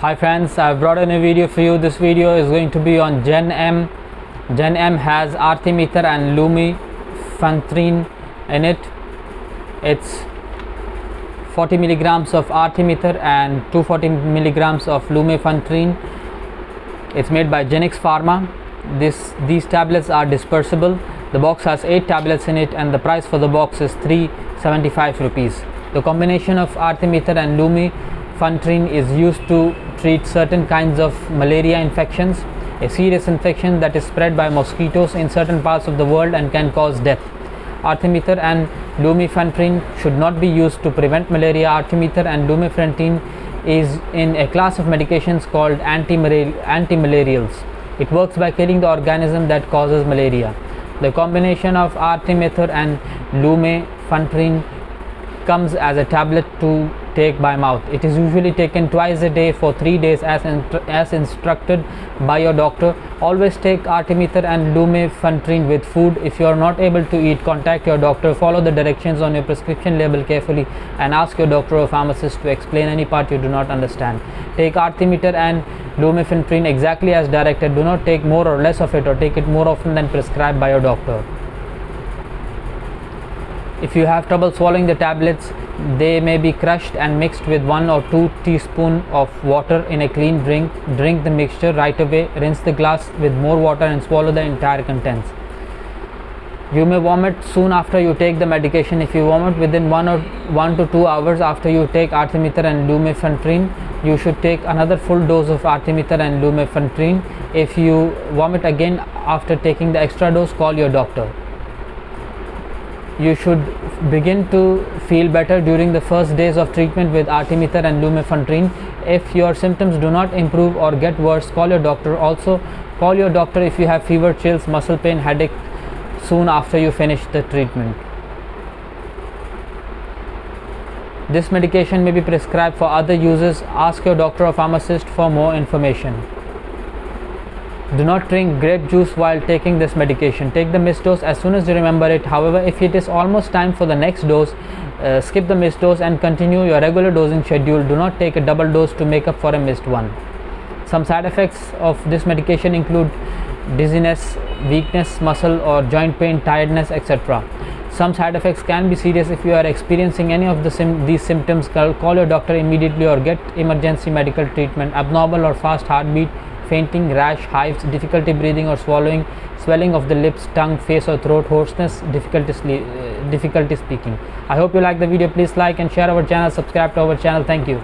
Hi friends, I've brought in a video for you. This video is going to be on Gen M. Gen M has Artemether and Lumefantrine in it. It's 40 milligrams of Artemether and 240 milligrams of Lumefantrine. It's made by Genix Pharma. This these tablets are dispersible. The box has 8 tablets in it and the price for the box is 375 rupees. The combination of Artemether and Lumefantrine is used to treat certain kinds of malaria infections, a serious infection that is spread by mosquitoes in certain parts of the world and can cause death. Artemether and lumefantrine should not be used to prevent malaria. Artemether and lumefantrine is in a class of medications called antimalarials. It works by killing the organism that causes malaria. The combination of artemether and lumefantrine comes as a tablet to take by mouth. It is usually taken twice a day for 3 days as, as instructed by your doctor. Always take artemether and lumefantrine with food. If you are not able to eat, contact your doctor. Follow the directions on your prescription label carefully and ask your doctor or pharmacist to explain any part you do not understand. Take artemether and lumefantrine exactly as directed. Do not take more or less of it or take it more often than prescribed by your doctor if you have trouble swallowing the tablets they may be crushed and mixed with 1 or 2 teaspoon of water in a clean drink. Drink the mixture right away rinse the glass with more water and swallow the entire contents. You may vomit soon after you take the medication. If you vomit within 1 or 1 to 2 hours after you take artemether and lumefantrine you should take another full dose of artemether and lumefantrine. If you vomit again after taking the extra dose call your doctor you should begin to feel better during the first days of treatment with artemether and lumefantrine. If your symptoms do not improve or get worse call your doctor. Also call your doctor if you have fever chills muscle pain headache soon after you finish the treatment. This medication may be prescribed for other uses. Ask your doctor or pharmacist for more information do not drink grape juice while taking this medication. Take the missed dose as soon as you remember it. However if it is almost time for the next dose uh, skip the missed dose and continue your regular dosing schedule. Do not take a double dose to make up for a missed one. Some side effects of this medication include dizziness weakness muscle or joint pain tiredness etc some side effects can be serious if you are experiencing any of the sim these symptoms. Call, call your doctor immediately or get emergency medical treatment abnormal or fast heartbeat fainting, rash, hives, difficulty breathing or swallowing, swelling of the lips, tongue, face or throat, hoarseness, difficulty, uh, difficulty speaking. I hope you like the video. Please like and share our channel, subscribe to our channel. Thank you.